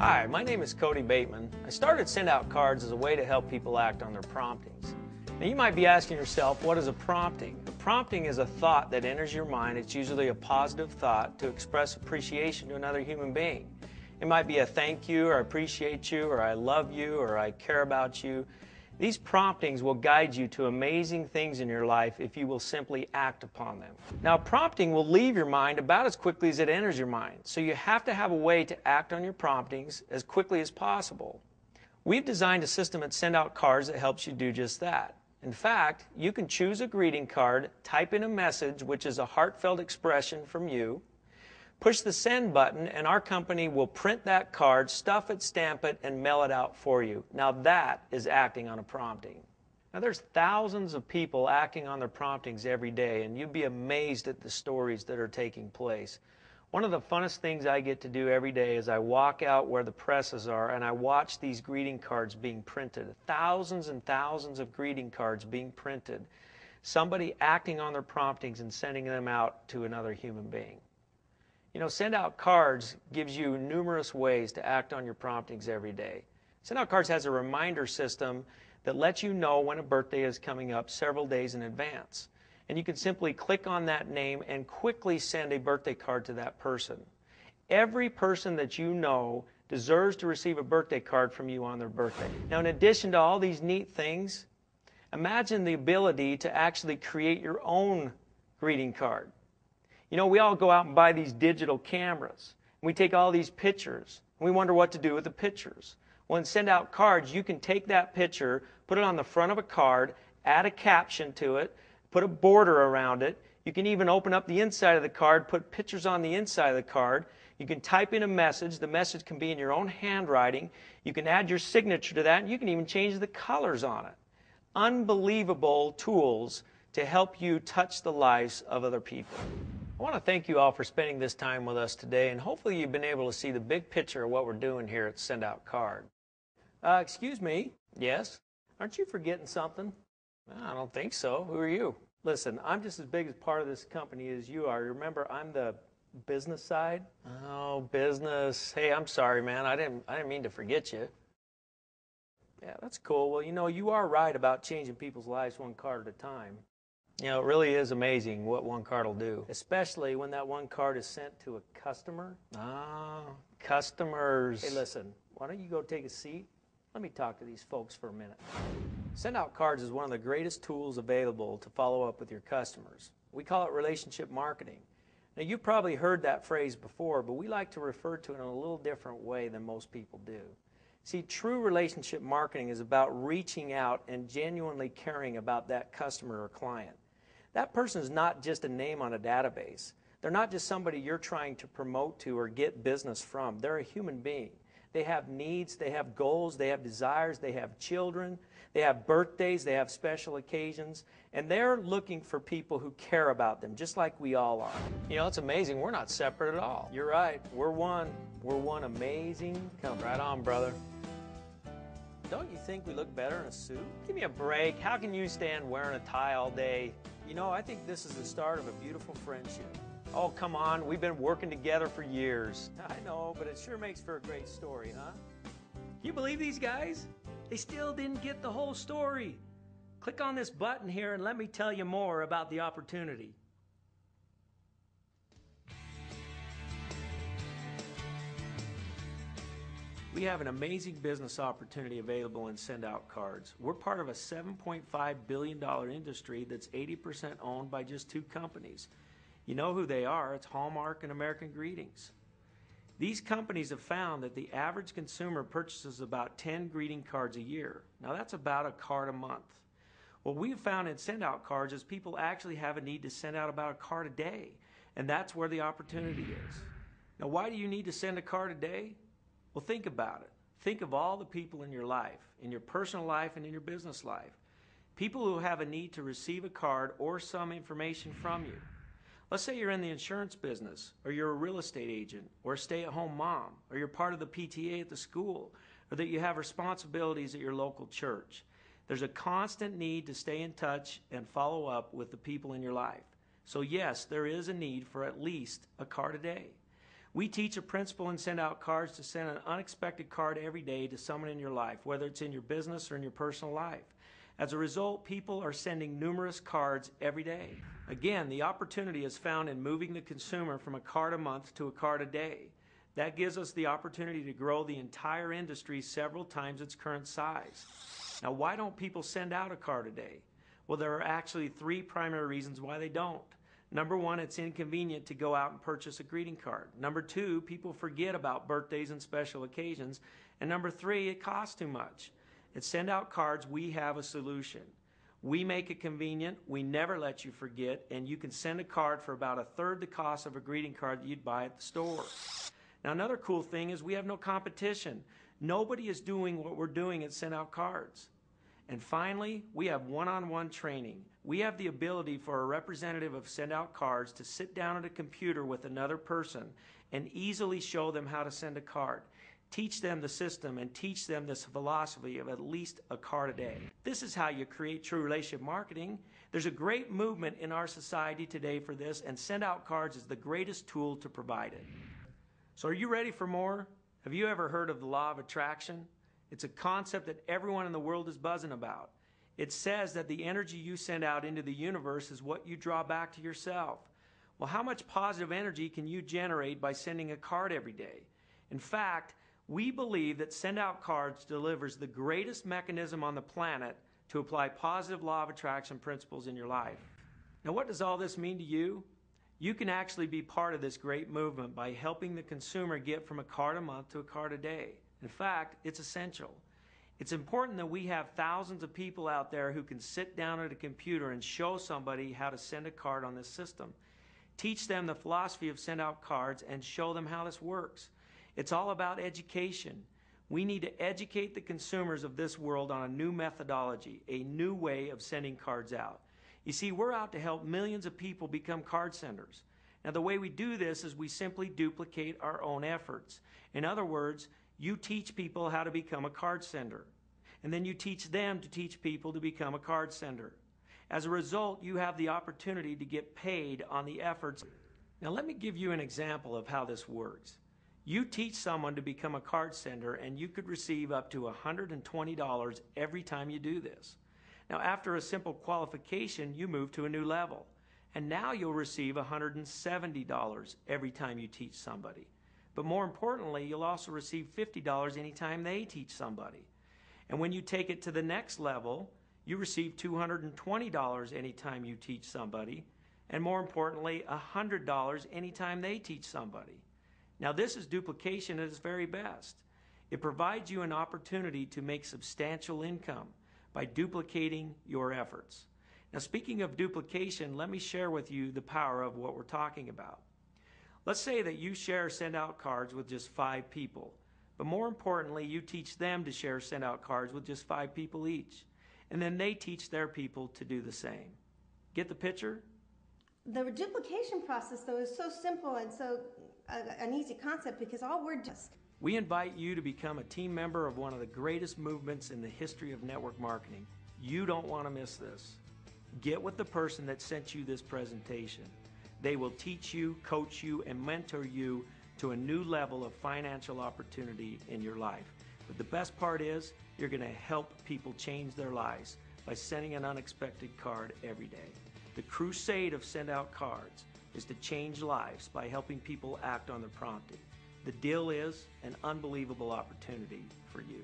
Hi, my name is Cody Bateman. I started Send Out Cards as a way to help people act on their promptings. Now, you might be asking yourself, what is a prompting? A prompting is a thought that enters your mind. It's usually a positive thought to express appreciation to another human being. It might be a thank you, or I appreciate you, or I love you, or I care about you. These promptings will guide you to amazing things in your life if you will simply act upon them. Now, prompting will leave your mind about as quickly as it enters your mind, so you have to have a way to act on your promptings as quickly as possible. We've designed a system at Send Out Cards that helps you do just that. In fact, you can choose a greeting card, type in a message, which is a heartfelt expression from you, Push the send button, and our company will print that card, stuff it, stamp it, and mail it out for you. Now, that is acting on a prompting. Now, there's thousands of people acting on their promptings every day, and you'd be amazed at the stories that are taking place. One of the funnest things I get to do every day is I walk out where the presses are and I watch these greeting cards being printed. Thousands and thousands of greeting cards being printed. Somebody acting on their promptings and sending them out to another human being. You know, send out cards gives you numerous ways to act on your promptings every day. Send out cards has a reminder system that lets you know when a birthday is coming up several days in advance. And you can simply click on that name and quickly send a birthday card to that person. Every person that you know deserves to receive a birthday card from you on their birthday. Now, in addition to all these neat things, imagine the ability to actually create your own greeting card. You know, we all go out and buy these digital cameras. And we take all these pictures. And we wonder what to do with the pictures. Well, send out cards, you can take that picture, put it on the front of a card, add a caption to it, put a border around it. You can even open up the inside of the card, put pictures on the inside of the card. You can type in a message. The message can be in your own handwriting. You can add your signature to that, you can even change the colors on it. Unbelievable tools to help you touch the lives of other people. I want to thank you all for spending this time with us today, and hopefully you've been able to see the big picture of what we're doing here at Send Out Card. Uh, excuse me. Yes? Aren't you forgetting something? I don't think so. Who are you? Listen, I'm just as big a part of this company as you are. Remember, I'm the business side. Oh, business. Hey, I'm sorry, man. I didn't. I didn't mean to forget you. Yeah, that's cool. Well, you know, you are right about changing people's lives one card at a time. You know, it really is amazing what one card will do, especially when that one card is sent to a customer. Ah, customers. Hey, listen, why don't you go take a seat? Let me talk to these folks for a minute. Send out cards is one of the greatest tools available to follow up with your customers. We call it relationship marketing. Now, you've probably heard that phrase before, but we like to refer to it in a little different way than most people do. See, true relationship marketing is about reaching out and genuinely caring about that customer or client. That person is not just a name on a database. They're not just somebody you're trying to promote to or get business from. They're a human being. They have needs, they have goals, they have desires, they have children, they have birthdays, they have special occasions, and they're looking for people who care about them, just like we all are. You know, it's amazing. We're not separate at all. You're right. We're one. We're one amazing company. Right on, brother. Don't you think we look better in a suit? Give me a break. How can you stand wearing a tie all day? You know, I think this is the start of a beautiful friendship. Oh, come on. We've been working together for years. I know, but it sure makes for a great story, huh? You believe these guys? They still didn't get the whole story. Click on this button here and let me tell you more about the opportunity. We have an amazing business opportunity available in Send Out Cards. We're part of a $7.5 billion industry that's 80% owned by just two companies. You know who they are it's Hallmark and American Greetings. These companies have found that the average consumer purchases about 10 greeting cards a year. Now, that's about a card a month. What we've found in send out cards is people actually have a need to send out about a card a day, and that's where the opportunity is. Now, why do you need to send a card a day? Well, think about it. Think of all the people in your life, in your personal life and in your business life. People who have a need to receive a card or some information from you. Let's say you're in the insurance business, or you're a real estate agent, or a stay at home mom, or you're part of the PTA at the school, or that you have responsibilities at your local church. There's a constant need to stay in touch and follow up with the people in your life. So, yes, there is a need for at least a card a day. We teach a principle and send out cards to send an unexpected card every day to someone in your life, whether it's in your business or in your personal life. As a result, people are sending numerous cards every day. Again, the opportunity is found in moving the consumer from a card a month to a card a day. That gives us the opportunity to grow the entire industry several times its current size. Now, why don't people send out a card a day? Well, there are actually three primary reasons why they don't. Number one, it's inconvenient to go out and purchase a greeting card. Number two, people forget about birthdays and special occasions. And number three, it costs too much. At Send Out Cards, we have a solution. We make it convenient, we never let you forget, and you can send a card for about a third the cost of a greeting card that you'd buy at the store. Now, another cool thing is we have no competition. Nobody is doing what we're doing at Send Out Cards. And finally, we have one on one training. We have the ability for a representative of Send Out Cards to sit down at a computer with another person and easily show them how to send a card teach them the system and teach them this philosophy of at least a card a day. This is how you create true relationship marketing. There's a great movement in our society today for this, and send out cards is the greatest tool to provide it. So, are you ready for more? Have you ever heard of the law of attraction? It's a concept that everyone in the world is buzzing about. It says that the energy you send out into the universe is what you draw back to yourself. Well, how much positive energy can you generate by sending a card every day? In fact, we believe that Send Out Cards delivers the greatest mechanism on the planet to apply positive law of attraction principles in your life. Now, what does all this mean to you? You can actually be part of this great movement by helping the consumer get from a card a month to a card a day. In fact, it's essential. It's important that we have thousands of people out there who can sit down at a computer and show somebody how to send a card on this system. Teach them the philosophy of send out cards and show them how this works. It's all about education. We need to educate the consumers of this world on a new methodology, a new way of sending cards out. You see, we're out to help millions of people become card senders. Now, the way we do this is we simply duplicate our own efforts. In other words, you teach people how to become a card sender, and then you teach them to teach people to become a card sender. As a result, you have the opportunity to get paid on the efforts. Now, let me give you an example of how this works. You teach someone to become a card sender, and you could receive up to $120 every time you do this. Now, after a simple qualification, you move to a new level. And now you'll receive $170 every time you teach somebody. But more importantly, you'll also receive $50 anytime they teach somebody. And when you take it to the next level, you receive $220 anytime you teach somebody. And more importantly, $100 anytime they teach somebody. Now, this is duplication at its very best. It provides you an opportunity to make substantial income by duplicating your efforts. Now, speaking of duplication, let me share with you the power of what we're talking about. Let's say that you share send out cards with just five people, but more importantly, you teach them to share send out cards with just five people each, and then they teach their people to do the same. Get the picture? The duplication process, though, is so simple and so a, an easy concept because all we're just. We invite you to become a team member of one of the greatest movements in the history of network marketing. You don't want to miss this. Get with the person that sent you this presentation. They will teach you, coach you, and mentor you to a new level of financial opportunity in your life. But the best part is, you're going to help people change their lives by sending an unexpected card every day. The crusade of Send Out Cards is to change lives by helping people act on their prompting. The deal is an unbelievable opportunity for you.